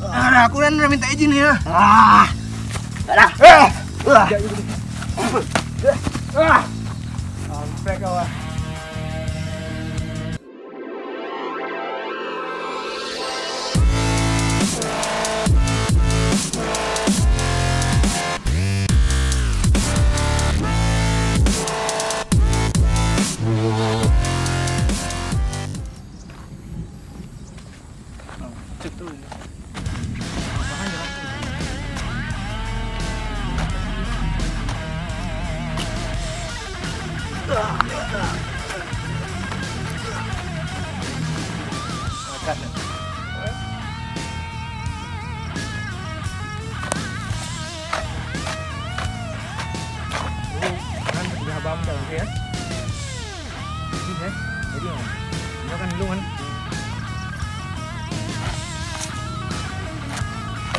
Nah, aku kan udah minta izin ya. Ah. Dah. Ah. Ah. Sampai kawan. Cek Cut it. bông đồng kia như thế thấy chưa nó ăn luôn anh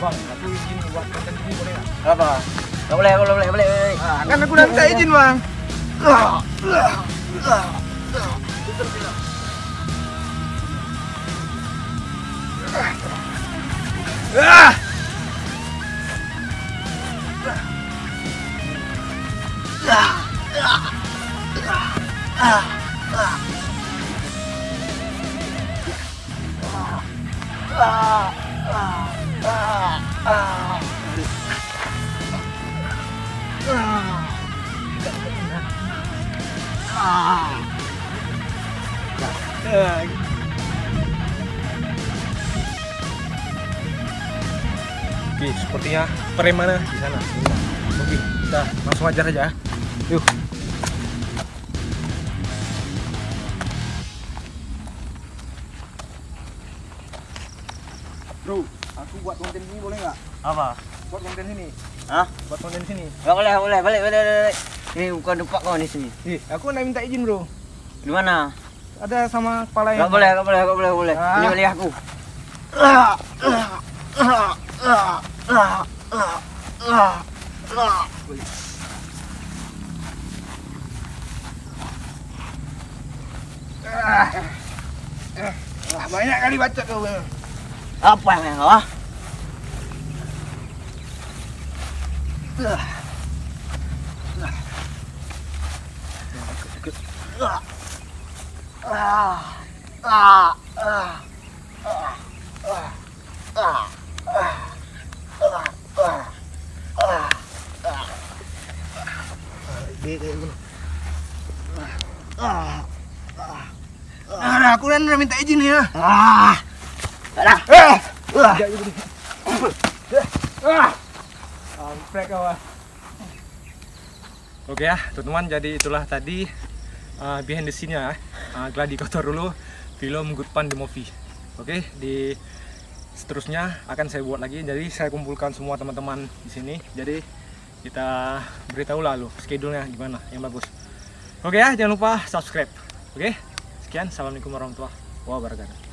vâng là tôi xin quạt cái chân của đây ạ. Vâng. Lâu leo lâu leo lâu leo à, anh nó cũng đang thấy trên vàng. 으아! Ah! Ah. Oke, sepertinya premana di sana. Oke, kita langsung ajar aja. Yuk. Bro, aku buat konten ini boleh nggak? Apa? Buat konten sini. Hah? Buat konten sini. Enggak boleh, boleh, boleh, boleh, boleh. Ini bukan tempat kau di sini. Ih, aku udah minta izin bro. Di mana? Ada sama kepala yang. Enggak boleh, enggak boleh, enggak boleh, boleh. Ah. Ini wilayah aku. Ah, banyak kali baca kau. Apa yang kau? Nah, aku udah minta izin ya. Ah. Dah. Ah. Ah. Oke ya, teman-teman. Jadi itulah tadi uh, behind the scene-nya uh, Gladi Kotor dulu film Good Fun the Movie. Oke, di seterusnya akan saya buat lagi. Jadi saya kumpulkan semua teman-teman di sini. Jadi kita beritahu lah lu schedule-nya gimana yang bagus. Oke ya, jangan lupa subscribe. Oke, sekian. Assalamualaikum warahmatullahi wabarakatuh.